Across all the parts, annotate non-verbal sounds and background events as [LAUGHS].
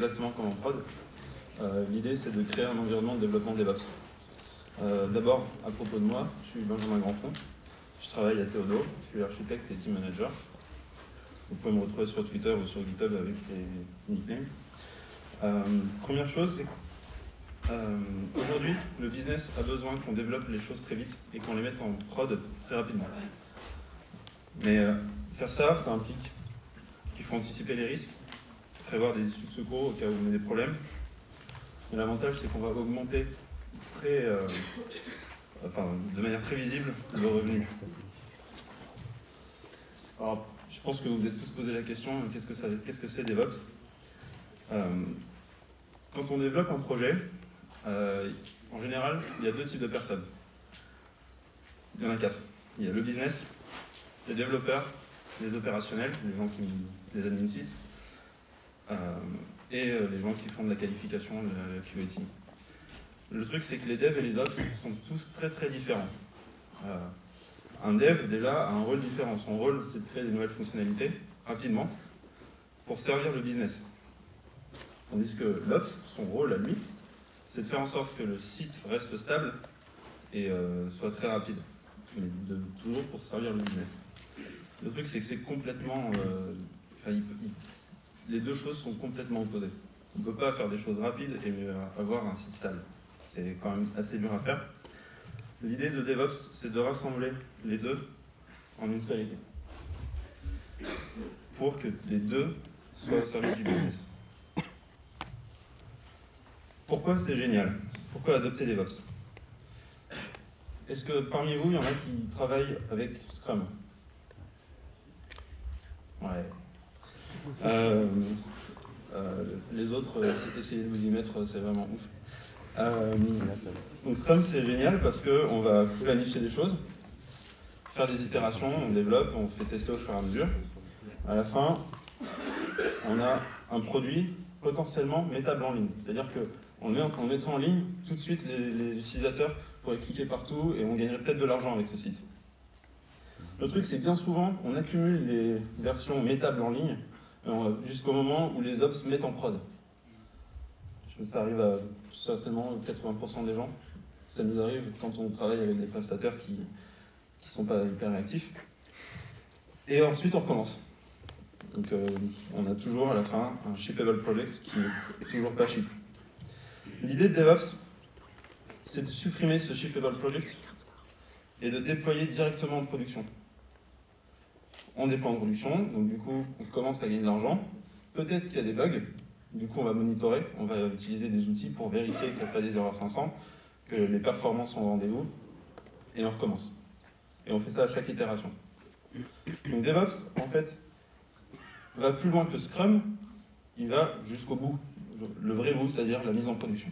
exactement comme en prod. Euh, L'idée, c'est de créer un environnement de développement DevOps. Euh, D'abord, à propos de moi, je suis Benjamin Grandfond. Je travaille à Théodore, je suis architecte et team manager. Vous pouvez me retrouver sur Twitter ou sur GitHub avec les nicknames. Euh, première chose, c'est euh, Aujourd'hui, le business a besoin qu'on développe les choses très vite et qu'on les mette en prod très rapidement. Mais faire ça, ça implique qu'il faut anticiper les risques, prévoir des issues de secours au cas où on a des problèmes. Mais l'avantage, c'est qu'on va augmenter très, euh, enfin, de manière très visible le revenu. Alors, je pense que vous vous êtes tous posé la question qu'est-ce que c'est -ce que DevOps? Euh, Quand on développe un projet, euh, en général, il y a deux types de personnes. Il y en a quatre. Il y a le business, les développeurs, les opérationnels, les gens qui les admin 6, euh, et euh, les gens qui font de la qualification, de la QA Le truc, c'est que les devs et les ops sont tous très très différents. Euh, un dev, déjà, a un rôle différent. Son rôle, c'est de créer des nouvelles fonctionnalités rapidement pour servir le business. Tandis que l'ops, son rôle à lui, c'est de faire en sorte que le site reste stable et euh, soit très rapide, mais de, toujours pour servir le business. Le truc, c'est que c'est complètement. Euh, il, il, les deux choses sont complètement opposées. On ne peut pas faire des choses rapides et avoir un site stable. C'est quand même assez dur à faire. L'idée de DevOps, c'est de rassembler les deux en une seule idée. Pour que les deux soient au service du business. Pourquoi c'est génial? Pourquoi adopter DevOps? Est-ce que parmi vous, il y en a qui travaillent avec Scrum? Ouais. Euh, euh, les autres, euh, essayez de vous y mettre, c'est vraiment ouf. Donc Scrum, c'est génial parce qu'on va planifier des choses, faire des itérations, on développe, on fait tester au fur et à mesure. À la fin, on a un produit potentiellement mettable en ligne. C'est-à-dire que on, met, on mettrait en ligne, tout de suite les, les, utilisateurs pourraient cliquer partout et on gagnerait peut-être de l'argent avec ce site. Le truc, c'est bien souvent, on accumule les versions mettables en ligne jusqu'au moment où les ops mettent en prod. Ça arrive à certainement 80% des gens. Ça nous arrive quand on travaille avec des prestataires qui ne sont pas hyper réactifs. Et ensuite, on recommence. Donc, euh, on a toujours à la fin un shippable product qui n'est toujours pas ship. L'idée de DevOps, c'est de supprimer ce shippable product et de déployer directement en production. On déploie en production, donc du coup, on commence à gagner de l'argent. Peut-être qu'il y a des bugs, du coup, on va monitorer, on va utiliser des outils pour vérifier qu'il n'y a pas des erreurs 500, que les performances sont au rendez-vous, et on recommence. Et on fait ça à chaque itération. Donc DevOps, en fait, va plus loin que Scrum, il va jusqu'au bout le vrai bout, c'est-à-dire la mise en production.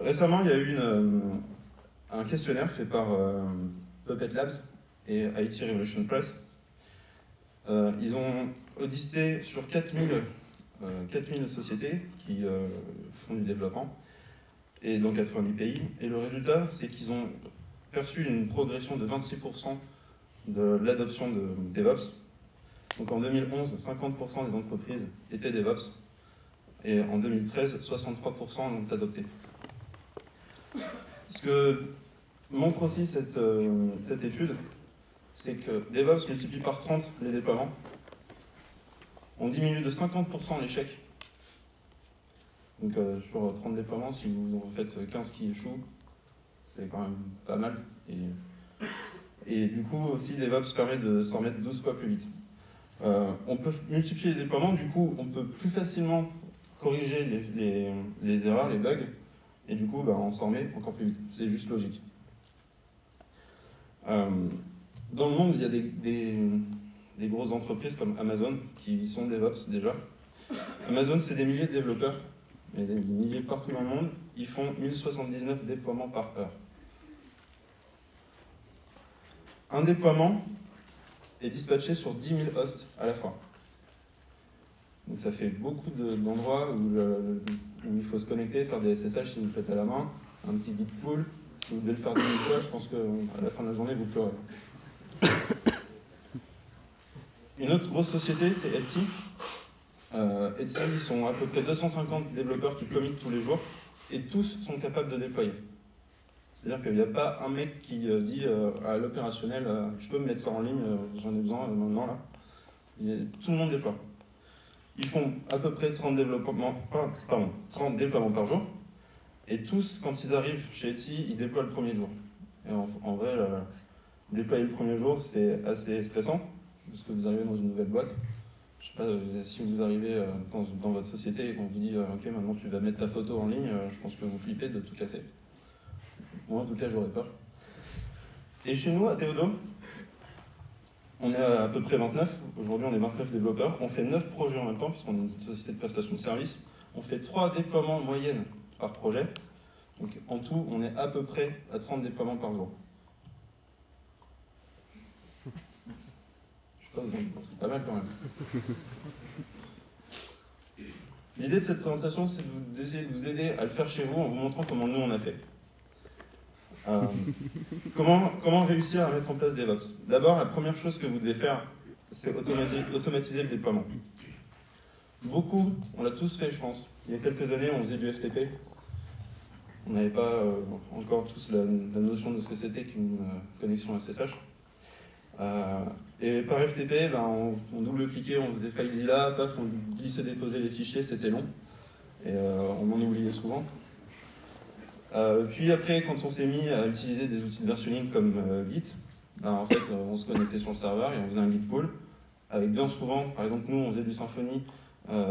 Récemment, il y a eu euh, un questionnaire fait par euh, Puppet Labs et IT Revolution Press. Euh, ils ont audité sur 4000, 4000 sociétés qui font du développement et dans 90 pays. Et le résultat, c'est qu'ils ont perçu une progression de 26% de l'adoption de DevOps donc en 2011, 50% des entreprises étaient DevOps. Et en 2013, 63% l'ont adopté. Ce que montre aussi cette, euh, cette étude, c'est que DevOps multiplie par 30 les déploiements. On diminue de 50% l'échec. Donc euh, sur 30 déploiements, si vous en faites 15 qui échouent, c'est quand même pas mal. Et, et du coup aussi DevOps permet de s'en mettre 12 fois plus vite. Euh, on peut multiplier les déploiements, du coup, on peut plus facilement corriger les, les, erreurs, les bugs, et du coup, bah, on s'en met encore plus vite. C'est juste logique. Euh, dans le monde, il y a des, grosses entreprises comme Amazon qui sont DevOps déjà. Amazon, c'est des milliers de développeurs, mais des milliers partout dans le monde. Ils font 1079 déploiements par heure. Un déploiement, est dispatché sur 10 000 hosts à la fois. Donc ça fait beaucoup d'endroits où, il faut se connecter, faire des SSH si vous le faites à la main, un petit git pull Si vous devez le faire 10 000 fois, je pense qu'à la fin de la journée, vous pleurez. Une autre grosse société, c'est Etsy. Euh, Etsy, ils sont à peu près 250 développeurs qui commitent tous les jours et tous sont capables de déployer. C'est-à-dire qu'il n'y a pas un mec qui euh, dit euh, à l'opérationnel Je peux me mettre ça en ligne, j'en ai besoin maintenant là. tout le monde déploie. Ils font à peu près 30 développements, pardon, 30 déploiements par jour. Et tous, quand ils arrivent chez Etsy, ils déploient le premier jour. Et en, vrai, déployer le premier jour, c'est assez stressant, parce que vous arrivez dans une nouvelle boîte. Je sais pas, euh, si vous arrivez euh, dans, votre société et qu'on vous dit euh, Ok, maintenant tu vas mettre ta photo en ligne, je pense que vous flippez de tout casser. Moi, en tout cas, j'aurais peur. Et chez nous, à Théodome, on est à, peu près 29. Aujourd'hui, on est 29 développeurs. On fait 9 projets en même temps, puisqu'on est une société de prestation de services. On fait 3 déploiements en par projet. Donc en tout, on est à peu près à 30 déploiements par jour. C'est pas mal quand même. L'idée de cette présentation, c'est d'essayer de vous aider à le faire chez vous en vous montrant comment nous on a fait. Euh, comment, réussir à mettre en place DevOps? D'abord, la première chose que vous devez faire, c'est automatiser, le déploiement. Beaucoup, on l'a tous fait, je pense. Il y a quelques années, on faisait du FTP. On n'avait pas euh, encore tous la, notion de ce que c'était qu'une euh, connexion SSH. Et par FTP, ben, on, double-cliquait, on faisait FileZilla, paf, on glissait déposait les fichiers, c'était long. Et euh, on en oubliait souvent. Euh, puis après, quand on s'est mis à utiliser des outils de versionning comme euh, Git, ben, en fait, on se connectait sur le serveur et on faisait un Git pull. Avec bien souvent, par exemple, nous, on faisait du Symfony,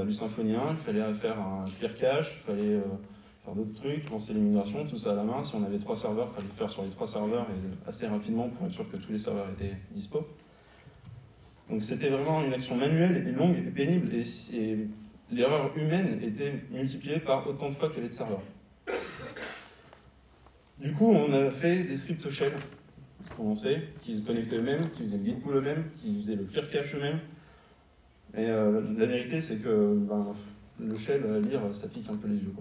du Symfony 1, il fallait faire un clear cache, il fallait d'autres trucs, lancer les migrations, tout ça à la main. Si on avait trois serveurs, il fallait le faire sur les trois serveurs et assez rapidement pour être sûr que tous les serveurs étaient dispo. Donc c'était vraiment une action manuelle et longue et pénible et, l'erreur humaine était multipliée par autant de fois qu'il y avait de serveurs. Du coup, on a fait des scripts shell, on sait, qui se connectaient eux-mêmes, qui faisaient le git pull eux-mêmes, qui faisaient le clear cache eux-mêmes. Et euh, la vérité, c'est que ben, le shell à lire, ça pique un peu les yeux.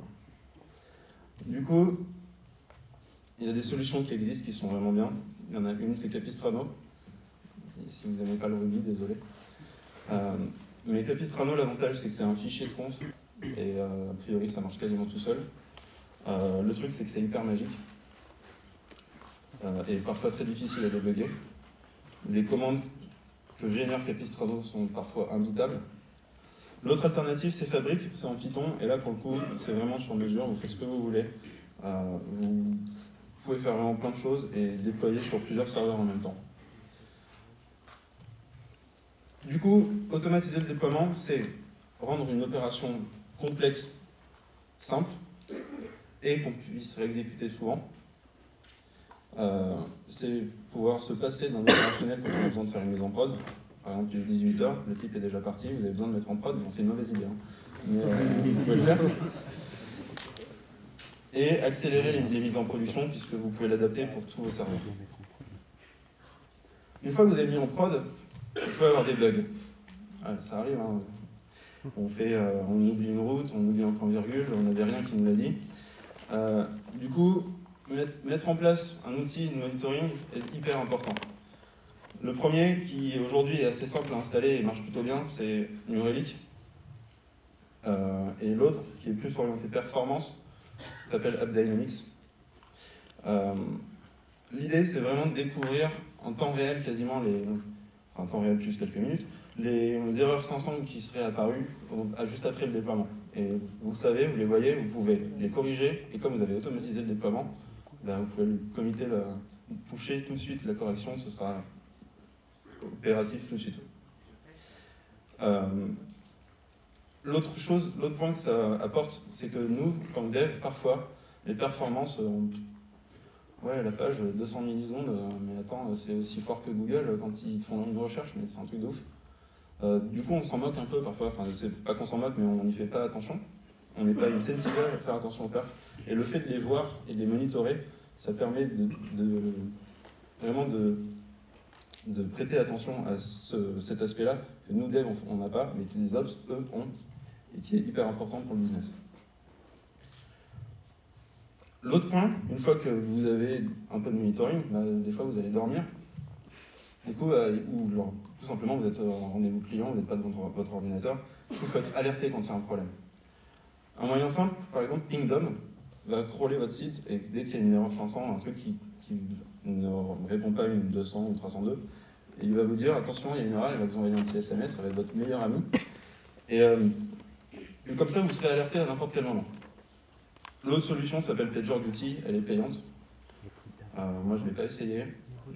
Du coup, il y a des solutions qui existent qui sont vraiment bien. Il y en a une, c'est Capistrano. Si vous n'aimez pas le Ruby, désolé. Euh, mais Capistrano, l'avantage, c'est que c'est un fichier de conf. Et euh, a priori, ça marche quasiment tout seul. Euh, le truc, c'est que c'est hyper magique. et parfois très difficile à débugger. Les commandes que génère Capistrano sont parfois imbitables. L'autre alternative, c'est Fabric, c'est en Python, et là, pour le coup, c'est vraiment sur mesure, vous faites ce que vous voulez. Vous pouvez faire vraiment plein de choses et déployer sur plusieurs serveurs en même temps. Du coup, automatiser le déploiement, c'est rendre une opération complexe simple et qu'on puisse réexécuter souvent. Euh, c'est pouvoir se passer d'un opérationnel quand on a besoin de faire une mise en prod par exemple, il est 18h, le type est déjà parti, vous avez besoin de mettre en prod, c'est une mauvaise idée. Hein. Mais euh, vous pouvez le faire. Et accélérer les, mises en production, puisque vous pouvez l'adapter pour tous vos serveurs. Une fois que vous avez mis en prod, vous pouvez avoir des bugs. ça arrive, hein. on, fait, euh, on oublie une route, on oublie un point virgule, on n'avait rien qui nous l'a dit. Euh, du coup, mettre en place un outil de monitoring est hyper important. Le premier, qui aujourd'hui est assez simple à installer et marche plutôt bien, c'est New Relic. Euh, et l'autre, qui est plus orienté performance, s'appelle AppDynamics. Euh, L'idée, c'est vraiment de découvrir en temps réel, quasiment les. En temps réel plus quelques minutes, les, erreurs 500 qui seraient apparues juste après le déploiement. Et vous le savez, vous les voyez, vous pouvez les corriger, et comme vous avez automatisé le déploiement, ben, vous pouvez le comité, la, pusher tout de suite la correction, ce sera opératif tout de suite. Euh, l'autre chose, l'autre point que ça apporte, c'est que nous, en tant que dev, parfois, les performances, ouais, la page 200 millisecondes, euh, mais attends, c'est aussi fort que Google quand ils font une recherche, mais c'est un truc de ouf. Euh, du coup, on s'en moque un peu parfois, enfin, c'est pas qu'on s'en moque, mais on n'y fait pas attention. On n'est pas insensible à faire attention aux perfs. Et le fait de les voir et de les monitorer, ça permet de vraiment de prêter attention à cet aspect-là que nous, devs, on n'a pas, mais que les ops, eux, ont, et qui est hyper important pour le business. L'autre point, une fois que vous avez un peu de monitoring, bah, des fois vous allez dormir. Du coup, euh, ou tout simplement vous êtes en rendez-vous client, vous n'êtes pas devant votre ordinateur, il faut être alerté quand il y a un problème. Un moyen simple, par exemple, Pingdom va crawler votre site et dès qu'il y a une erreur 500, un truc qui, ne répond pas à une 200 ou 302, il va vous dire attention, il y a une erreur, il va vous envoyer un petit SMS, ça va être votre meilleur ami. Et, euh, comme ça, vous serez alerté à n'importe quel moment. L'autre solution s'appelle PagerDuty, elle est payante. Euh, moi, je ne l'ai pas essayé.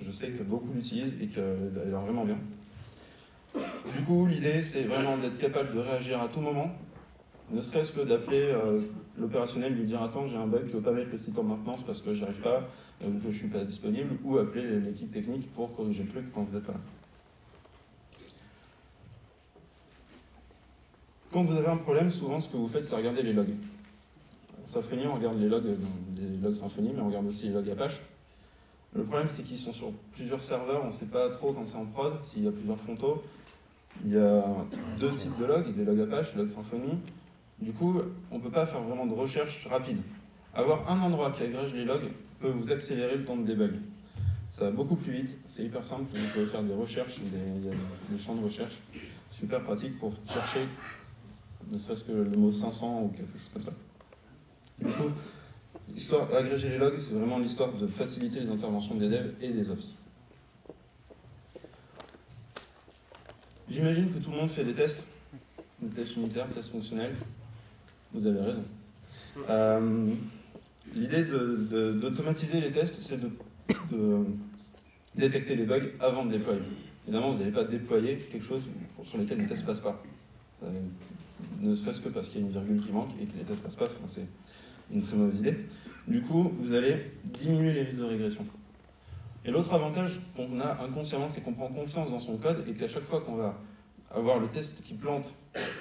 Je sais que beaucoup l'utilisent et qu'elle est vraiment bien. Du coup, l'idée, c'est vraiment d'être capable de réagir à tout moment, ne serait-ce que d'appeler euh, l'opérationnel, lui dire Attends, j'ai un bug, je ne veux pas mettre le site en maintenance parce que j'y arrive pas, ou que je ne suis pas disponible, ou appeler l'équipe technique pour corriger le truc quand vous n'êtes pas là. Quand vous avez un problème, souvent ce que vous faites, c'est regarder les logs. Symfony, on regarde les logs, les logs Symfony, mais on regarde aussi les logs Apache. Le problème, c'est qu'ils sont sur plusieurs serveurs, on ne sait pas trop quand c'est en prod, s'il y a plusieurs frontaux. Il y a deux types de logs, des logs Apache, des logs Symfony. Du coup, on ne peut pas faire vraiment de recherche rapide. Avoir un endroit qui agrège les logs peut vous accélérer le temps de debug. Ça va beaucoup plus vite, c'est hyper simple, vous pouvez faire des recherches, il y a des champs de recherche super pratiques pour chercher ne serait-ce que le mot 500 ou quelque chose comme ça. Du coup, l'histoire agréger les logs, c'est vraiment l'histoire de faciliter les interventions des devs et des ops. J'imagine que tout le monde fait des tests, des tests unitaires, des tests fonctionnels. Vous avez raison. Euh, l'idée d'automatiser les tests, c'est de, détecter les bugs avant de déployer. Évidemment, vous n'allez pas déployer quelque chose sur lequel les tests ne passent pas. Euh, ne serait-ce que parce qu'il y a une virgule qui manque et que les tests ne passent pas. c'est une très mauvaise idée. Du coup, vous allez diminuer les risques de régression. Et l'autre avantage qu'on a inconsciemment, c'est qu'on prend confiance dans son code et qu'à chaque fois qu'on va avoir le test qui plante,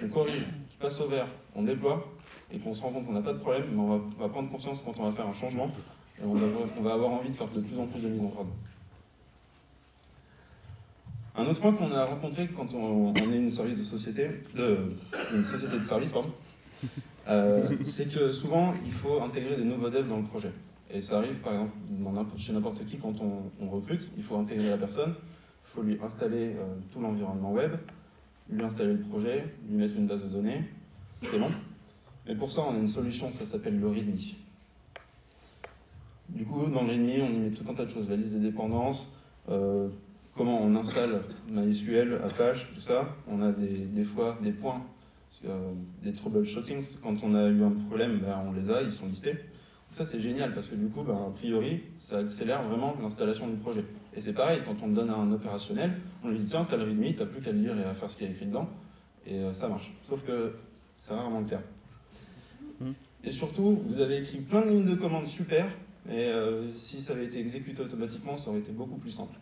on corrige, qui passe au vert, on déploie, et qu'on se rend compte qu'on n'a pas de problème, on va, prendre confiance quand on va faire un changement, et on va, avoir envie de faire de plus en plus de mise en prod. Un autre point qu'on a rencontré quand on, est une service de société, de, une société de service, pardon, euh, c'est que souvent il faut intégrer des nouveaux devs dans le projet. Et ça arrive par exemple chez n'importe qui quand on, recrute, il faut intégrer la personne, il faut lui installer euh, tout l'environnement web, lui installer le projet, lui mettre une base de données, c'est bon. Mais pour ça, on a une solution, ça s'appelle le README. Du coup, dans le README, on y met tout un tas de choses, la liste des dépendances, euh, comment on installe MySQL, Apache, tout ça. On a des, fois des points, des troubleshootings. Quand on a eu un problème, ben, on les a, ils sont listés. Ça, c'est génial parce que du coup, ben, a priori, ça accélère vraiment l'installation du projet. Et c'est pareil, quand on donne à un opérationnel, on lui dit tiens, t'as le README, t'as plus qu'à le lire et à faire ce qu'il y a écrit dedans. Et euh, ça marche. Sauf que c'est rarement le cas. Hmm. Et surtout, vous avez écrit plein de lignes de commande super, mais euh, si ça avait été exécuté automatiquement, ça aurait été beaucoup plus simple.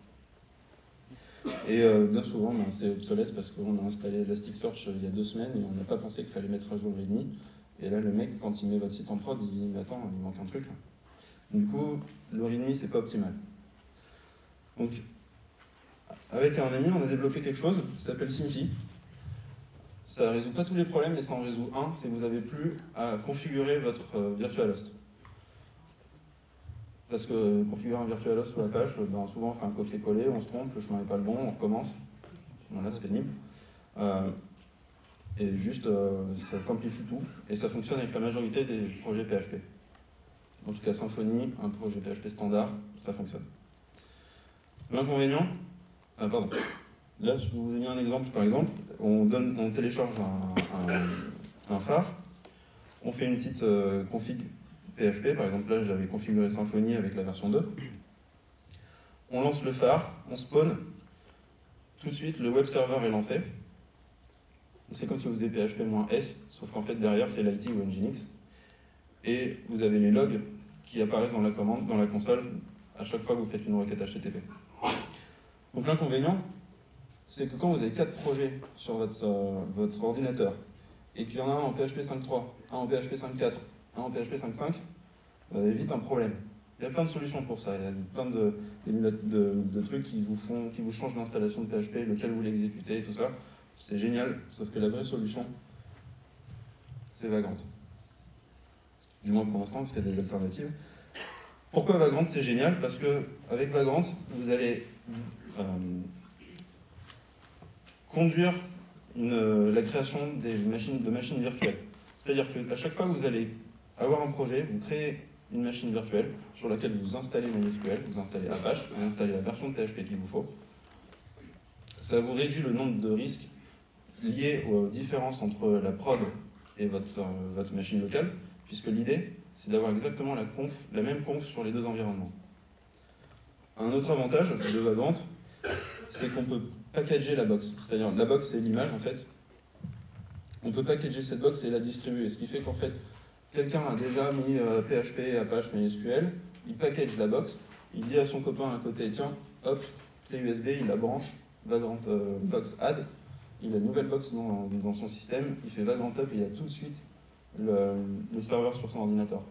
Et euh, bien souvent, ben, c'est obsolète parce qu'on a installé Elasticsearch il y a deux semaines et on n'a pas pensé qu'il fallait mettre à jour le README. Et là, le mec, quand il met votre site en prod, il dit Attends, il manque un truc. Du coup, le README, c'est pas optimal. Donc, avec un ami, on a développé quelque chose qui s'appelle Simfi. Ça ne résout pas tous les problèmes, mais ça en résout un, que vous n'avez plus à configurer votre euh, virtual host. Parce que configurer un virtual host sur la page, ben, souvent on fait un copier-coller, on se trompe, le chemin n'est pas le bon, on recommence. Voilà, c'est pénible. Euh, et juste, euh, ça simplifie tout. Et ça fonctionne avec la majorité des projets PHP. En tout cas, Symfony, un projet PHP standard, ça fonctionne. L'inconvénient, ah, pardon. Là, je vous ai mis un exemple, par exemple. On télécharge un, phare, on fait une petite euh, config PHP, par exemple là j'avais configuré Symfony avec la version 2. On lance le phare, on spawn, tout de suite le web server est lancé, c'est comme si vous faisiez PHP-S, sauf qu'en fait derrière c'est l'IT ou Nginx. Et vous avez les logs qui apparaissent dans la commande, dans la console, à chaque fois que vous faites une requête HTTP. Donc l'inconvénient, c'est que quand vous avez quatre projets sur votre, euh, votre ordinateur, et qu'il y en a un en PHP 5.3, un en PHP 5.4, en PHP 5.5, vous avez vite un problème. Il y a plein de solutions pour ça. Il y a plein de, trucs qui vous, font, qui vous changent l'installation de PHP, lequel vous l'exécutez et tout ça. C'est génial, sauf que la vraie solution, c'est Vagrant. Du moins pour l'instant, parce qu'il y a des alternatives. Pourquoi Vagrant c'est génial? Parce que avec Vagrant, vous allez euh, conduire la création des machines, de machines virtuelles. C'est-à-dire qu'à chaque fois que vous allez avoir un projet, vous créez une machine virtuelle sur laquelle vous installez MySQL, vous installez Apache, vous installez la version de PHP qu'il vous faut. Ça vous réduit le nombre de risques liés aux différences entre la prod et votre, machine locale, puisque l'idée, c'est d'avoir exactement la, la même conf sur les deux environnements. Un autre avantage de Vagrant, c'est qu'on peut packager la box. C'est-à-dire, la box, c'est l'image, en fait. On peut packager cette box et la distribuer. Ce qui fait qu'en fait, quelqu'un a déjà mis PHP, euh, Apache, MySQL, il package la box, il dit à son copain à côté, tiens, hop, clé USB, il la branche, Vagrant euh, Box Add, il a une nouvelle box dans, son système, il fait Vagrant Up et il a tout de suite le, serveur sur son ordinateur.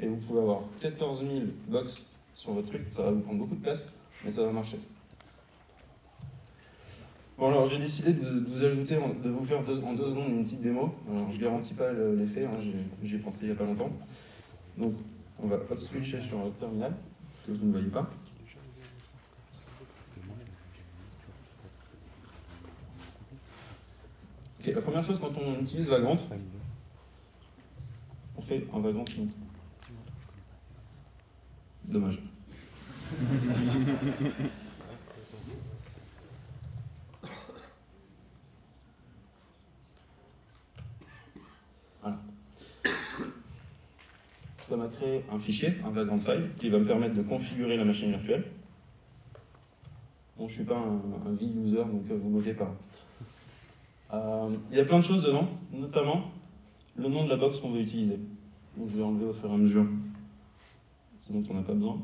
Et vous pouvez avoir 14 000 box sur votre truc, ça va vous prendre beaucoup de place, mais ça va marcher. Bon alors j'ai décidé de vous, ajouter, de vous faire en deux secondes une petite démo. Alors, je garantis pas l'effet, hein, j'y ai pensé il n'y a pas longtemps. Donc on va switcher sur le terminal, que vous ne voyez pas. la première chose quand on utilise Vagrant, on fait un Vagrant Dommage. [LAUGHS] Ça m'a créé un fichier, un Vagrant file, qui va me permettre de configurer la machine virtuelle. Bon, je ne suis pas un, un V-user, donc euh, vous ne moquez pas. Euh, il y a plein de choses dedans, notamment le nom de la box qu'on veut utiliser. Donc je vais enlever au fur et à mesure ce dont on n'a pas besoin.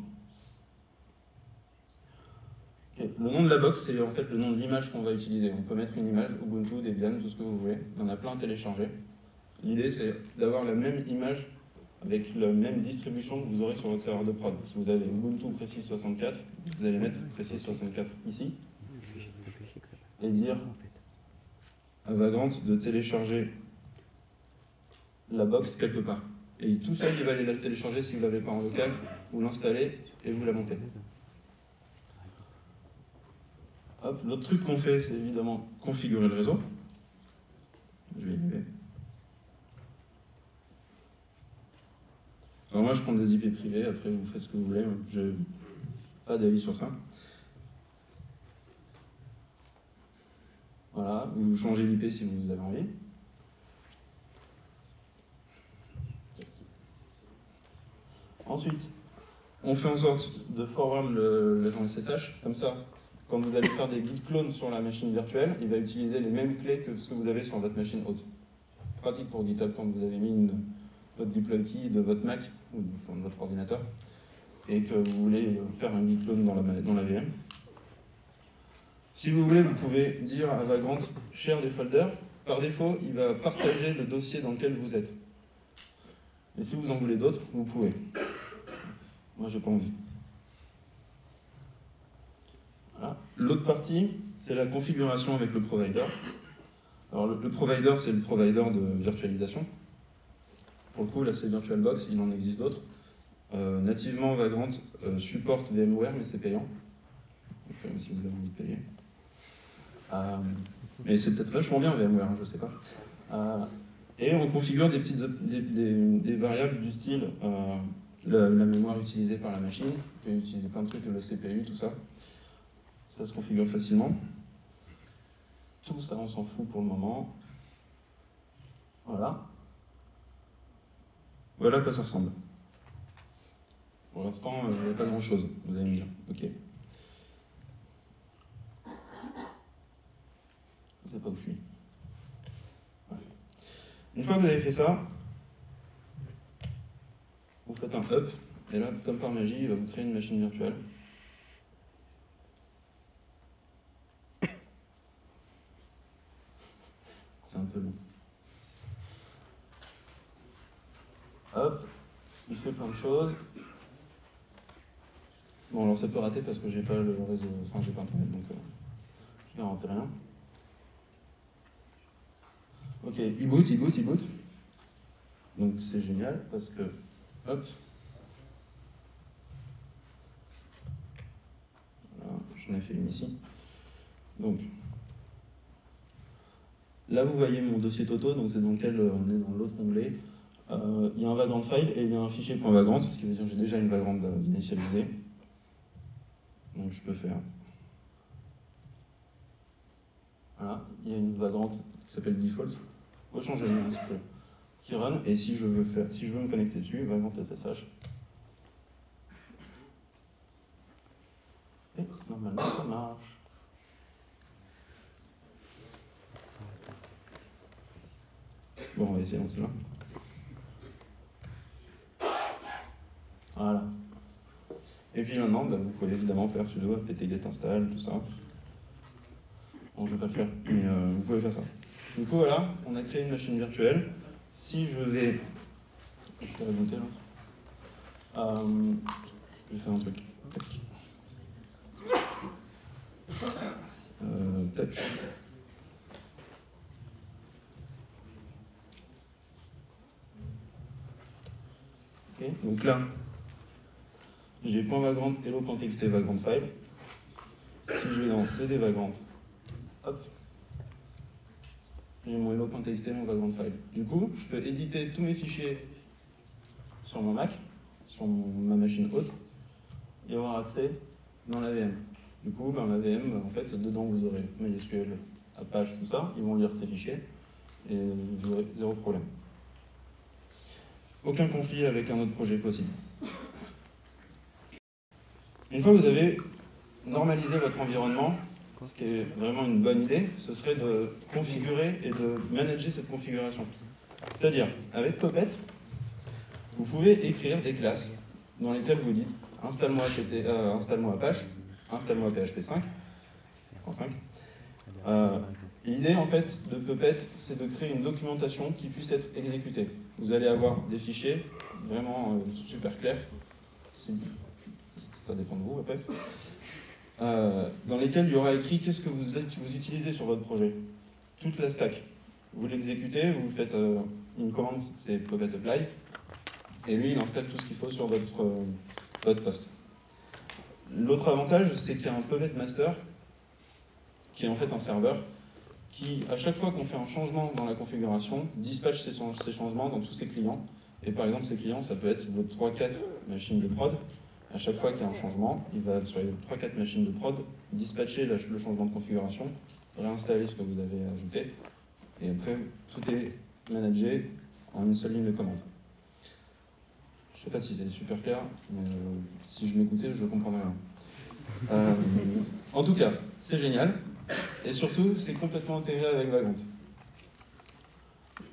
Le nom de la box, c'est en fait le nom de l'image qu'on va utiliser. On peut mettre une image, Ubuntu, Debian, tout ce que vous voulez. Il y en a plein à télécharger. L'idée, c'est d'avoir la même image avec la même distribution que vous aurez sur votre serveur de prod. Si vous avez Ubuntu Precis 64, vous allez mettre Precis 64 ici et dire à Vagrant de télécharger la box quelque part. Et tout seul, il va aller la télécharger si vous ne l'avez pas en local, vous l'installez et vous la montez. l'autre truc qu'on fait, c'est évidemment configurer le réseau. Je vais y arriver. Alors moi, je prends des IP privés, après vous faites ce que vous voulez, je n'ai pas d'avis sur ça. Voilà, vous changez l'IP si vous avez envie. Ensuite, on fait en sorte de forward l'agent SSH, comme ça, quand vous allez faire des git clones sur la machine virtuelle, il va utiliser les mêmes clés que ce que vous avez sur votre machine haute. Pratique pour GitHub quand vous avez mis votre deploy key de votre Mac ou de votre ordinateur et que vous voulez faire un git clone dans la, dans la VM. Si vous voulez, vous pouvez dire à Vagrant share des folders. Par défaut, il va partager le dossier dans lequel vous êtes. Et si vous en voulez d'autres, vous pouvez. Moi, j'ai pas envie. L'autre partie, c'est la configuration avec le provider. Alors, le, provider, c'est le provider de virtualisation. Pour le coup, là, c'est VirtualBox, il en existe d'autres. Euh, nativement, Vagrant euh, supporte VMware, mais c'est payant. Donc, si vous avez envie de payer. Euh, mais c'est peut-être vachement bien VMware, hein, je sais pas. Euh, et on configure des, petites, des, variables du style euh, la, mémoire utilisée par la machine, on peut utiliser plein de trucs, le CPU, tout ça. Ça se configure facilement. Tout ça, on s'en fout pour le moment. Voilà. Voilà à quoi ça ressemble. Pour l'instant, il n'y a pas grand chose, vous allez me dire. Ok. Je sais pas où je suis. Une fois que vous avez fait ça, vous faites un up, et là, comme par magie, il va vous créer une machine virtuelle. C'est un peu long. Hop, il fait plein de choses. Bon, alors ça peut rater parce que j'ai pas le réseau, enfin j'ai pas internet donc euh, je garantis rien. Ok, il boot, il boot, il boot. Donc c'est génial parce que hop. Voilà, j'en ai fait une ici. Donc là vous voyez mon dossier Toto, donc c'est dans lequel euh, on est dans l'autre onglet. Euh, il y a un vagrant file et il y a un fichier .vagrant, ce qui veut dire que j'ai déjà une vagrante initialisée. Donc je peux faire. Voilà, il y a une vagrante qui s'appelle default. On va changer le nom. Qui run, et si je veux faire, si je veux me connecter dessus, vagrant SSH. Et normalement ça marche. Bon, on va essayer dans celui-là. Voilà. Et puis maintenant, bah, vous pouvez évidemment faire sudo apt-get install, tout ça. Bon, je vais pas le faire, mais euh, vous pouvez faire ça. Du coup, voilà, on a créé une machine virtuelle. Si je vais... Je vais remonter là. Euh, je vais faire un truc. Euh. Ok, donc là, j'ai .vagrant hello.txt vagrant file. Si je vais dans cd vagrant, hop, j'ai mon hello.txt, mon vagrant file. Du coup, je peux éditer tous mes fichiers sur mon Mac, sur ma machine haute, et avoir accès dans la VM. Du coup, dans la VM, en fait, dedans vous aurez MySQL, Apache, tout ça, ils vont lire ces fichiers, et vous aurez zéro problème. Aucun conflit avec un autre projet possible. Une fois que vous avez normalisé votre environnement, ce qui est vraiment une bonne idée, ce serait de configurer et de manager cette configuration. C'est-à-dire, avec Puppet, vous pouvez écrire des classes dans lesquelles vous dites installe-moi euh, installe Apache, installe-moi PHP 5, euh, L'idée en fait de Puppet, c'est de créer une documentation qui puisse être exécutée. Vous allez avoir des fichiers vraiment euh, super clairs ça dépend de vous après, euh, dans lesquels il y aura écrit qu'est-ce que vous, vous utilisez sur votre projet? Toute la stack. Vous l'exécutez, vous faites euh, une commande, c'est Puppet Apply, et lui il installe tout ce qu'il faut sur votre, euh, votre poste. L'autre avantage, c'est qu'il y a un Puppet Master, qui est en fait un serveur, qui, à chaque fois qu'on fait un changement dans la configuration, dispatche ces, changements dans tous ses clients. Et par exemple, ces clients, ça peut être vos 3-4 machines de prod, à chaque fois qu'il y a un changement, il va sur les 3-4 machines de prod dispatcher le changement de configuration, réinstaller ce que vous avez ajouté, et après tout est managé en une seule ligne de commande. Je ne sais pas si c'est super clair, mais euh, si je m'écoutais, je comprendrais rien. Euh, en tout cas, c'est génial, et surtout, c'est complètement intégré avec Vagrant.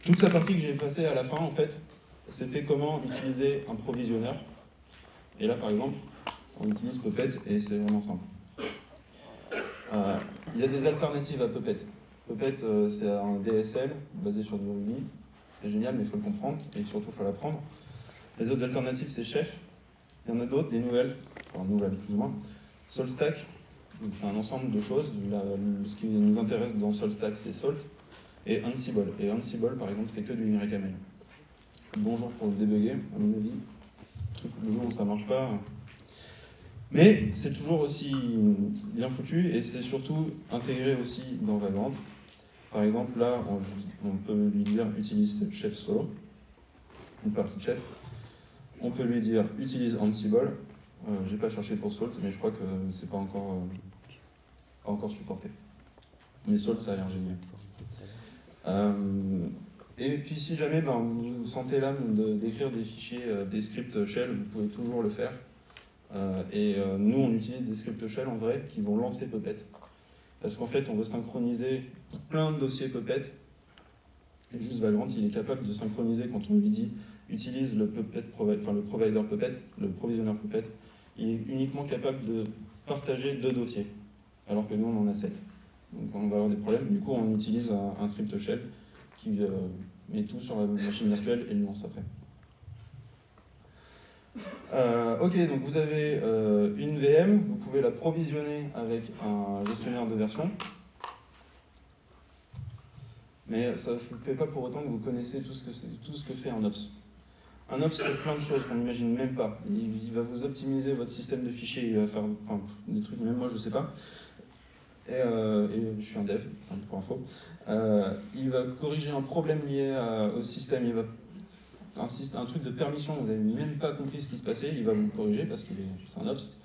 Toute la partie que j'ai effacée à la fin, en fait, c'était comment utiliser un provisionneur et là, par exemple, on utilise Puppet et c'est vraiment simple. Euh, il y a des alternatives à Puppet. Puppet, euh, c'est un DSL basé sur du Ruby. C'est génial, mais il faut le comprendre et surtout, il faut l'apprendre. Les autres alternatives, c'est Chef. Il y en a d'autres, des nouvelles, enfin nouvelles plus ou moins. SolStack, c'est un ensemble de choses. ce qui nous intéresse dans SolStack, c'est Salt et Ansible. Et Ansible, par exemple, c'est que du YAML. Bonjour pour le débugger, à mon avis, le jour où ça marche pas. Mais c'est toujours aussi bien foutu et c'est surtout intégré aussi dans Vagrant. Par exemple, là, on, peut lui dire utilise chef solo, une partie de chef. On peut lui dire utilise Ansible. Euh, J'ai pas cherché pour Salt, mais je crois que c'est pas encore, euh, pas encore supporté. Mais Salt, ça a l'air génial. Euh, et puis si jamais ben, vous, sentez l'âme d'écrire des fichiers, euh, des scripts shell, vous pouvez toujours le faire. Euh, et euh, nous, on utilise des scripts shell en vrai qui vont lancer Puppet. Parce qu'en fait, on veut synchroniser plein de dossiers Puppet. Et juste Vagrant, il est capable de synchroniser quand on lui dit utilise le, Puppet enfin, le provider Puppet, le provisionneur Puppet. Il est uniquement capable de partager deux dossiers, alors que nous, on en a sept. Donc on va avoir des problèmes. Du coup, on utilise un script shell qui euh, met tout sur la machine virtuelle et le lance après. Euh, ok, donc vous avez euh, une VM, vous pouvez la provisionner avec un gestionnaire de version. Mais ça ne fait pas pour autant que vous connaissez tout ce que, tout ce que fait un Ops. Un ops fait plein de choses qu'on n'imagine même pas. Il, va vous optimiser votre système de fichiers, il va faire enfin, des trucs, même moi je ne sais pas. Euh, et, je suis un dev, pour info. Euh, il va corriger un problème lié au système, il va un, truc de permission, vous n'avez même pas compris ce qui se passait, il va vous le corriger parce qu'il est, un ops.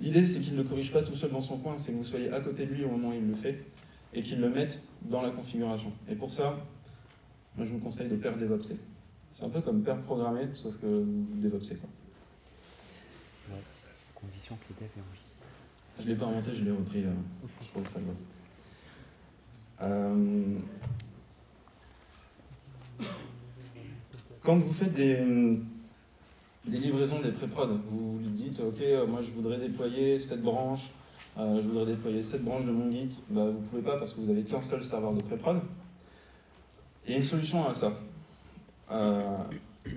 L'idée, c'est qu'il ne le corrige pas tout seul dans son coin, c'est que vous soyez à côté de lui au moment où il le fait et qu'il le mette dans la configuration. Et pour ça, moi, je vous conseille de pair DevOpser. C'est un peu comme pair programmer, sauf que vous, vous DevOpsez. Condition que les devs. Je ne l'ai pas inventé, je l'ai repris. Euh, je bon. Euh, quand vous faites des, des livraisons des pré-prod, vous lui dites ok, euh, moi je voudrais déployer cette branche, je voudrais déployer cette branche de mon Git, bah, vous ne pouvez pas parce que vous n'avez qu'un seul serveur de pré-prod. Il y a une solution à ça.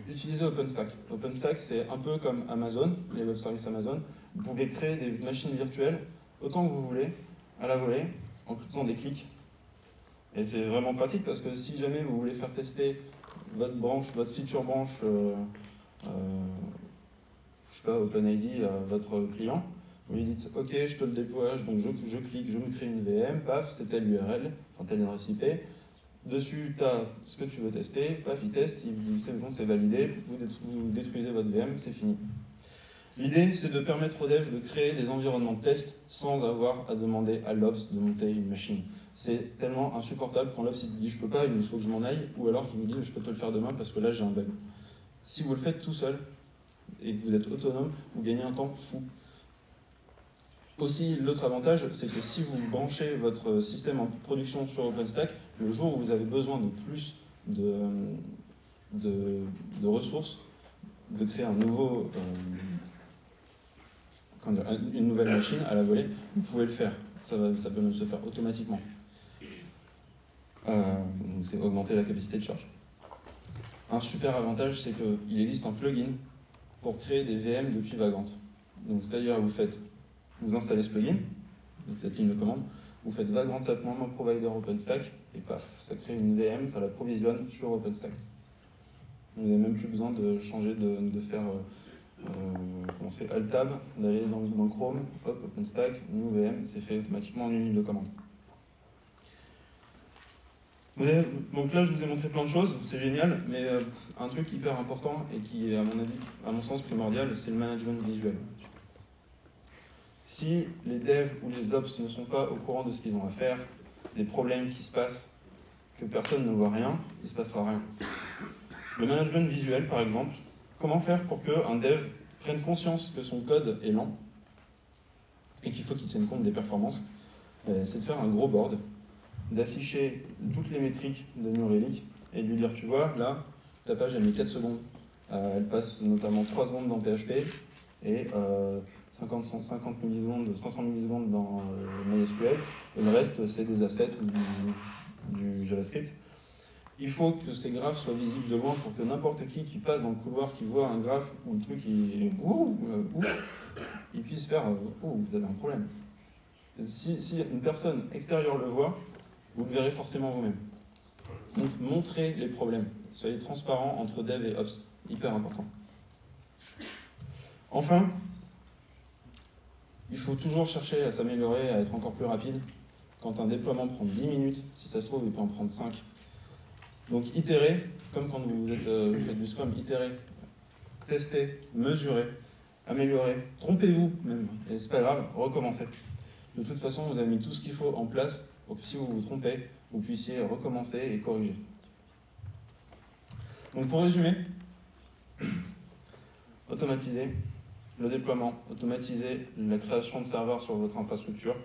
utilisez OpenStack. OpenStack, c'est un peu comme Amazon, les web services Amazon. Vous pouvez créer des machines virtuelles autant que vous voulez, à la volée, en faisant des clics. Et c'est vraiment pratique parce que si jamais vous voulez faire tester votre branche, votre feature branche, euh, euh, je sais pas, OpenID à votre client, vous lui dites OK, je te le déploie, donc je, clique, je me crée une VM, paf, c'est telle URL, enfin telle adresse IP. Dessus, tu as ce que tu veux tester, paf, il teste, il dit c'est bon, c'est validé, vous détruisez votre VM, c'est fini. L'idée, c'est de permettre aux devs de créer des environnements de test sans avoir à demander à l'Ops de monter une machine. C'est tellement insupportable quand l'Ops dit je peux pas, il faut que je m'en aille, ou alors qu'il vous dit je peux te le faire demain parce que là j'ai un bug. Si vous le faites tout seul et que vous êtes autonome, vous gagnez un temps fou. Aussi, l'autre avantage, c'est que si vous branchez votre système en production sur OpenStack, le jour où vous avez besoin de plus de, de, ressources, de créer un nouveau, euh, une nouvelle machine à la volée, vous pouvez le faire. Ça, peut se faire automatiquement. Euh, c'est augmenter la capacité de charge. Un super avantage, c'est qu'il existe un plugin pour créer des VM depuis Vagrant. Donc, c'est-à-dire, vous faites, vous installez ce plugin, cette ligne de commande, vous faites Vagrant app provider OpenStack, et paf, ça crée une VM, ça la provisionne sur OpenStack. Vous n'avez même plus besoin de changer, de, faire euh, euh, c'est Alt-Tab, d'aller dans, dans, Chrome, hop, OpenStack, New VM, c'est fait automatiquement en une ligne de commande. donc là, je vous ai montré plein de choses, c'est génial, mais euh, un truc hyper important et qui est, à mon avis, à mon sens primordial, c'est le management visuel. Si les devs ou les ops ne sont pas au courant de ce qu'ils ont à faire, des problèmes qui se passent, que personne ne voit rien, il ne se passera rien. Le management visuel, par exemple, Comment faire pour qu'un dev prenne conscience que son code est lent et qu'il faut qu'il tienne compte des performances? Ben, C'est de faire un gros board, d'afficher toutes les métriques de New Relic et de lui dire, tu vois, là, ta page a mis 4 secondes. Euh, elle passe notamment 3 secondes dans PHP et 50, 150 millisecondes, 500 millisecondes dans euh, MySQL. Et le reste, c'est des assets ou du JavaScript il faut que ces graphes soient visibles de loin pour que n'importe qui qui passe dans le couloir, qui voit un graphe où le truc est ouh, il puisse faire oh, vous avez un problème. Si, une personne extérieure le voit, vous le verrez forcément vous-même. Donc montrez les problèmes. Soyez transparent entre dev et ops. Hyper important. Enfin, il faut toujours chercher à s'améliorer, à être encore plus rapide. Quand un déploiement prend 10 minutes, si ça se trouve, il peut en prendre 5 donc itérez, comme quand vous, euh, faites du Scrum, itérez, testez, mesurez, améliorez, trompez-vous même, et c'est pas grave, recommencez. De toute façon, vous avez mis tout ce qu'il faut en place pour que si vous vous trompez, vous puissiez recommencer et corriger. Donc pour résumer, [COUGHS] automatiser le déploiement, automatiser la création de serveurs sur votre infrastructure,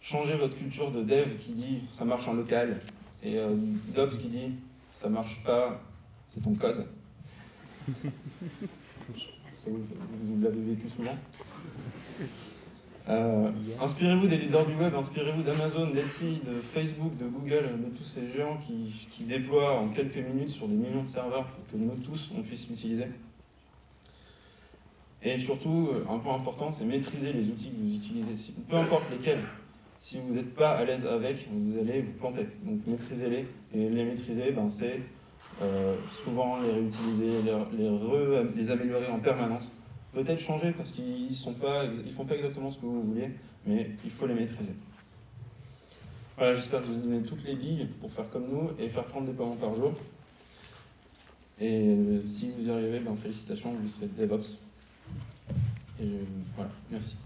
changer votre culture de dev qui dit ça marche en local, et euh, Dobbs qui dit ça marche pas, c'est ton code. vous, l'avez vécu souvent. Euh, inspirez-vous des leaders du web, inspirez-vous d'Amazon, d'Etsy, de Facebook, de Google, de tous ces géants qui, qui, déploient en quelques minutes sur des millions de serveurs pour que nous tous on puisse l'utiliser. Et surtout, un point important, c'est maîtriser les outils que vous utilisez, peu importe lesquels. Si vous n'êtes pas à l'aise avec, vous allez vous planter. Donc maîtrisez-les. Et les maîtriser, ben, c'est souvent les réutiliser, les, les améliorer en permanence peut-être changer parce qu'ils ils font pas exactement ce que vous vouliez, mais il faut les maîtriser. Voilà, j'espère que vous avez toutes les billes pour faire comme nous et faire 30 déploiements par jour. Et si vous y arrivez, ben, félicitations, vous serez DevOps. Et voilà, merci.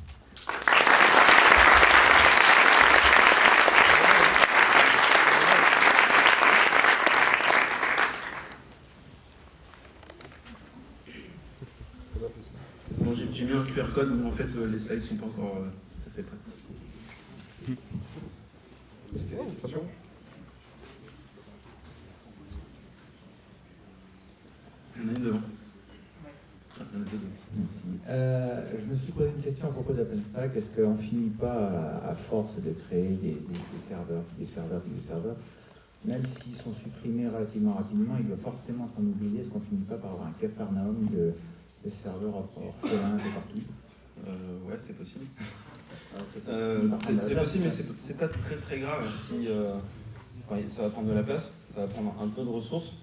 j'ai mis un QR code où en fait euh, les slides sont pas encore euh, tout à fait prêtes. Est-ce qu'il y a des questions Il y en a une devant. Merci. Euh, je me suis posé une question à propos d'OpenStack. Est-ce qu'on finit pas, à, force de créer des, serveurs, des serveurs, des serveurs, même s'ils sont supprimés relativement rapidement, il va forcément s'en oublier. Est-ce qu'on finit pas par avoir un cafarnaum de, des serveurs orphelins un peu partout euh, Ouais, c'est possible. Ah, euh, c'est possible, mais c'est pas très très grave si euh, ça va prendre de la place, ça va prendre un peu de ressources.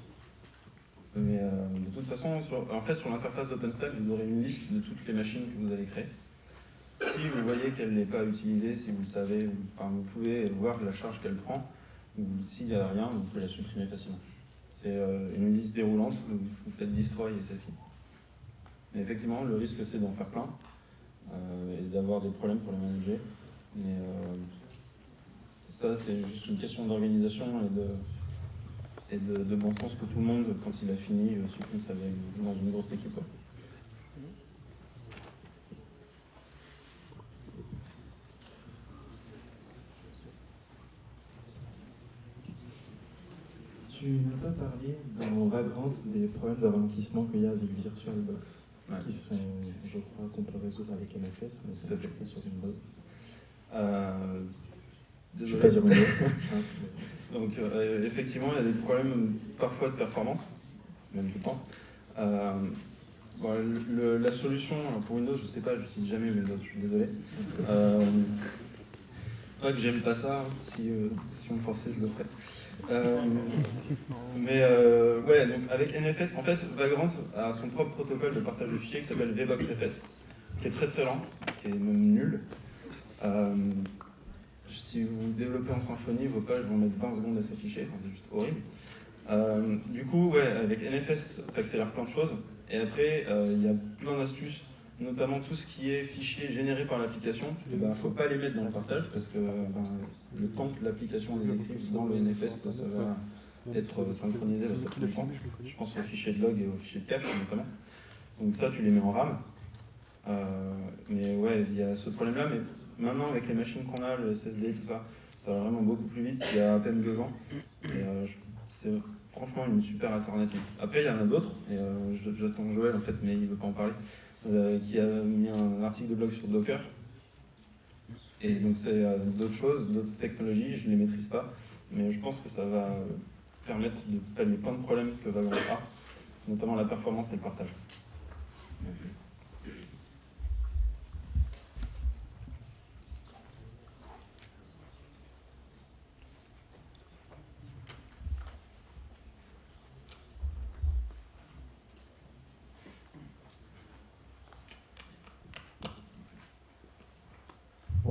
Mais euh, de toute façon, en fait, sur l'interface d'OpenStack, vous aurez une liste de toutes les machines que vous avez créées. Si vous voyez qu'elle n'est pas utilisée, si vous le savez, enfin, vous pouvez voir la charge qu'elle prend. S'il n'y a rien, vous pouvez la supprimer facilement. C'est une liste déroulante, vous faites destroy et ça finit. Mais effectivement, le risque, c'est d'en faire plein euh, et d'avoir des problèmes pour les manager. Mais euh, ça, c'est juste une question d'organisation et, de, et de, bon sens que tout le monde, quand il a fini, euh, supprime ça dans une grosse équipe. Tu n'as pas parlé dans Vagrant des problèmes de ralentissement qu'il y a avec VirtualBox qui sont, je crois, qu'on peut résoudre avec NFS, mais ne fait sur Windows. Euh, je suis pas dire [LAUGHS] Donc, euh, effectivement, il y a des problèmes parfois de performance, même tout le temps. Euh, la solution pour Windows, je ne sais pas, je n'utilise jamais Windows, je suis désolé. Pas que j'aime pas ça, si, si on me forçait, je le ferais. Euh, mais euh, ouais, donc avec NFS, en fait, Vagrant a son propre protocole de partage de fichiers qui s'appelle VBoxFS, qui est très très lent, qui est même nul. Euh, si vous développez en Symfony, vos pages vont mettre 20 secondes à s'afficher, c'est juste horrible. du coup, ouais, avec NFS, tu accélères plein de choses. Et après, il y a plein d'astuces notamment tout ce qui est fichier généré par l'application, il eh ne ben, faut pas les mettre dans le partage parce que ben, le temps que l'application les écrive dans le NFS, ça, va être synchronisé, là, ça prend le temps. Je pense aux fichiers de log et aux fichiers de cache notamment. Donc ça, tu les mets en RAM. Euh, mais ouais, il y a ce problème-là, mais maintenant avec les machines qu'on a, le SSD, tout ça, ça va vraiment beaucoup plus vite qu'il y a à peine deux ans. Euh, c'est franchement une super alternative. Après, il y en a d'autres, et euh, j'attends Joël en fait, mais il ne veut pas en parler. Euh, qui a mis un article de blog sur Docker. Et donc c'est euh, d'autres choses, d'autres technologies, je ne les maîtrise pas, mais je pense que ça va permettre de pallier plein de problèmes que Vagrant a, notamment la performance et le partage. Merci.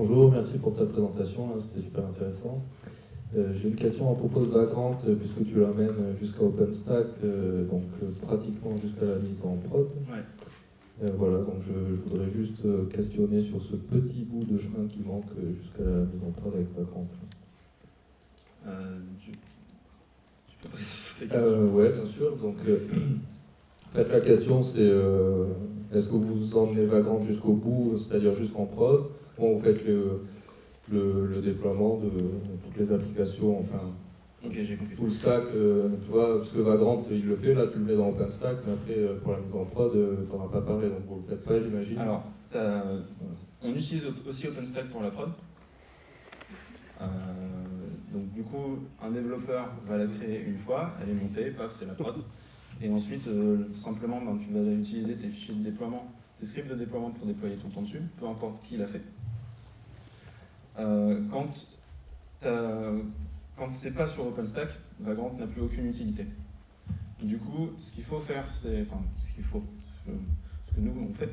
Bonjour, merci pour ta présentation, hein, c'était super intéressant. Euh, j'ai une question à propos de Vagrant, euh, puisque tu l'amènes jusqu'à OpenStack, euh, donc pratiquement jusqu'à la mise en prod. voilà, donc je, voudrais juste questionner sur ce petit bout de chemin qui manque jusqu'à la mise en prod avec Vagrant. tu, peux préciser ta question Ouais, bien sûr. Donc, en fait, la question c'est est-ce que vous emmenez Vagrant jusqu'au bout, c'est-à-dire jusqu'en prod vous faites le, le, déploiement de toutes les applications, enfin, tout le stack, euh, tu vois, parce que Vagrant, il le fait, là, tu le mets dans OpenStack, mais après, euh, pour la mise en prod, euh, tu n'en as pas parlé, donc vous le faites pas, j'imagine. Alors, on utilise aussi OpenStack pour la prod. donc, du coup, un développeur va la créer une fois, elle est montée, paf, c'est la prod. Et ensuite, simplement, ben, tu vas utiliser tes fichiers de déploiement, tes scripts de déploiement pour déployer tout le temps dessus, peu importe qui l'a fait. Euh, quand, quand c'est pas sur OpenStack, Vagrant n'a plus aucune utilité. Du coup, ce qu'il faut faire, c'est. Enfin, ce qu'il faut. Ce que nous, on fait,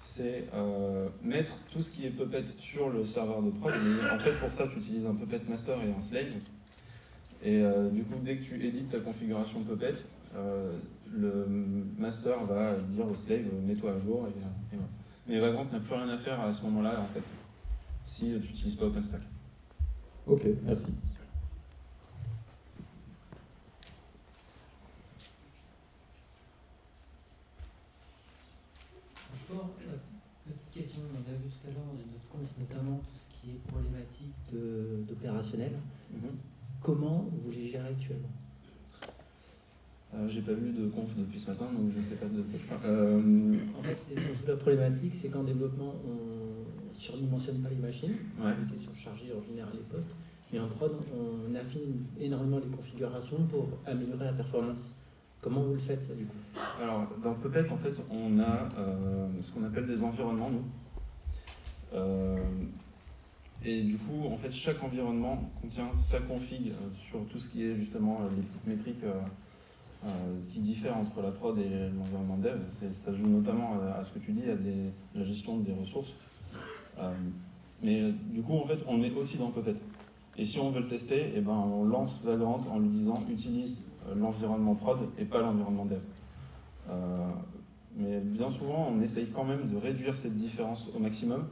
c'est euh, mettre tout ce qui est Puppet sur le serveur de prod. en fait, pour ça, tu utilises un Puppet Master et un Slave. Et euh, du coup, dès que tu édites ta configuration Puppet, le master va dire au slave mets-toi à jour. Mais Vagrant n'a plus rien à faire à ce moment-là, en fait, si tu n'utilises pas OpenStack. Ok, merci. Bonjour, petite question, on a vu tout à l'heure dans notre conf notamment tout ce qui est problématique d'opérationnel. Mhm. Comment vous les gérez actuellement? Euh, J'ai pas vu de conf depuis ce matin, donc je sais pas de euh, En fait, c'est surtout la problématique, c'est qu'en développement, on surdimensionne pas les machines, on est surchargé en général les postes, mais en prod, on affine énormément les configurations pour améliorer la performance. Comment vous le faites ça du coup? Alors dans Puppet en fait on a euh, ce qu'on appelle des environnements nous. Et du coup, en fait, chaque environnement contient sa config euh, sur tout ce qui est justement euh, les petites métriques euh, qui diffèrent entre la prod et l'environnement dev. Ça joue notamment à, ce que tu dis, à la gestion des ressources. Mais du coup, en fait, on est aussi dans Puppet. Et si on veut le tester, eh ben, on lance Vagrant en lui disant utilise l'environnement prod et pas l'environnement dev. mais bien souvent, on essaye quand même de réduire cette différence au maximum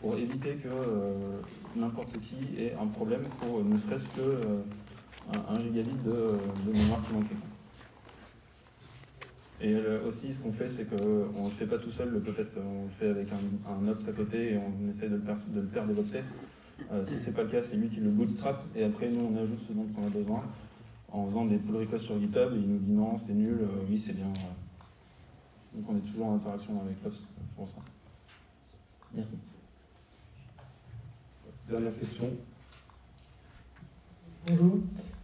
pour éviter que euh, n'importe qui ait un problème pour ne serait-ce que euh, un, gigabit de, mémoire qui manquait. Et euh, aussi, ce qu'on fait, c'est qu'on ne le fait pas tout seul, peut-être on le fait avec un, un, ops à côté et on essaie de le, perdre de le perdre si c'est pas le cas, c'est lui qui le bootstrap et après nous on ajoute ce dont on a besoin en faisant des pull requests sur GitHub et il nous dit non, c'est nul, oui, c'est bien. Donc on est toujours en interaction avec l'ops pour ça. Merci. Dernière question. Bonjour.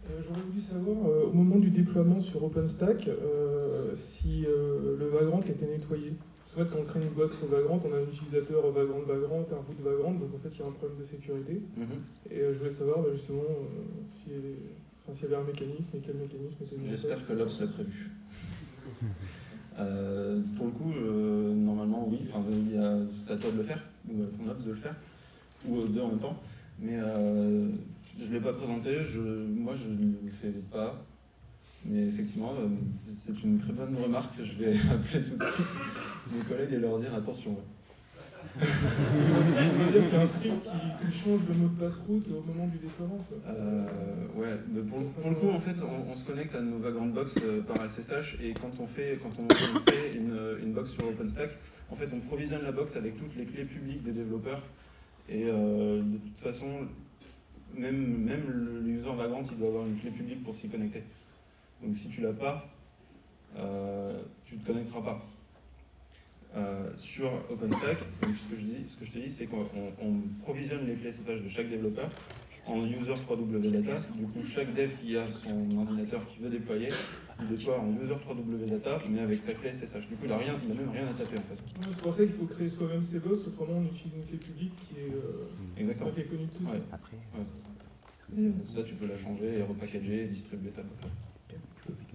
Euh, j'aurais voulu savoir, euh, au moment du déploiement sur OpenStack, euh, si le Vagrant était nettoyé. Parce qu'en fait, quand on crée une box au Vagrant, on a un utilisateur Vagrant Vagrant, un root Vagrant, donc en fait, il y a un problème de sécurité. Mhm. Et je voulais savoir bah, justement s'il y, avait un mécanisme et quel mécanisme était mis J'espère que l'Ops l'a prévu. [LAUGHS] pour le coup, normalement, oui, enfin, c'est à toi de le faire, ou à ton Ops de le faire ou deux en même temps. Mais euh, je ne l'ai pas présenté, je, moi je ne le fais pas. Mais effectivement, euh, c'est une très bonne remarque. Je vais [LAUGHS] appeler tout de suite mes collègues et leur dire attention. Il y a un script qui, change le mot de passe-route au moment du déploiement. Euh, ouais, mais pour, le coup, en fait, on, se connecte à nos Vagrant Box par SSH et quand on fait, quand on crée une, une box sur OpenStack, en fait, on provisionne la box avec toutes les clés publiques des développeurs et euh, de toute façon, même, même le user vagrant, il doit avoir une clé publique pour s'y connecter. Donc si tu l'as pas, euh, tu ne te connecteras pas. Euh, sur OpenStack, ce que je, dis, ce que je te dis, c'est qu'on provisionne les clés SSH de chaque développeur en user 3W data. Du coup, chaque dev qui a son ordinateur qui veut déployer, il déploie en user 3W data, mais avec sa clé SSH. Du coup, il n'a rien, il a même rien à taper en fait. C'est pour ça qu'il faut créer soi-même ses box, autrement on utilise une clé publique qui est, euh, Exactement. Qui est connue de tous. Après, euh, ça, tu peux la changer et repackager et distribuer ta box.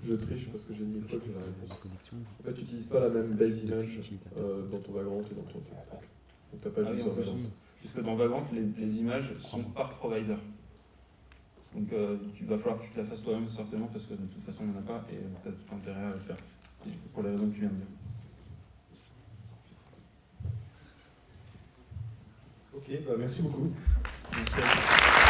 Je triche parce que j'ai le micro que j'ai la réponse. En fait, tu n'utilises pas la même base image euh, dans ton Vagrant et dans ton stack. Donc, tu n'as pas ah le oui, puisque dans Vagrant, les, images sont par provider. Donc euh, tu vas falloir que tu te la fasses toi-même certainement parce que de toute façon il n'y en a pas et tu as tout intérêt à le faire. Pour les raisons que tu viens de dire. Ok, bah merci beaucoup. Merci à vous.